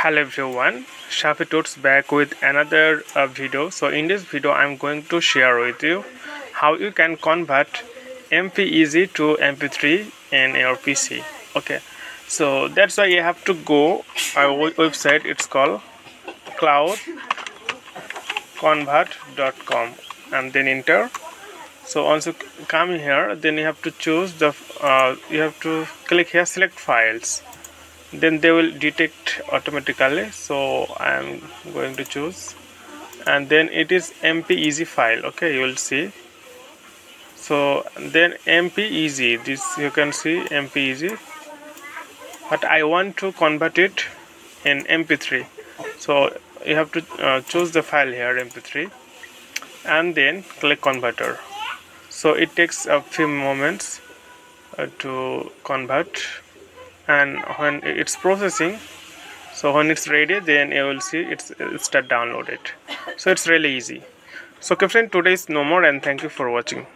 hello everyone. Safi Tuts back with another uh, video. So in this video I'm going to share with you how you can convert MPEG to MP3 in your PC okay. So that's why you have to go our website. It's called cloudconvert.com and then enter. So once you come here. Then you have to choose the uh, you have to click here select files then they will detect automatically so I am going to choose. And then it is MPEG file okay you will see. So then MPEG this you can see MPEG. But I want to convert it in mp3 so you have to uh, choose the file here mp3 and then click converter. So it takes a few moments uh, to convert and when it's processing so when it's ready then you will see it's, it's start download it so it's really easy. So okay friend today is no more and thank you for watching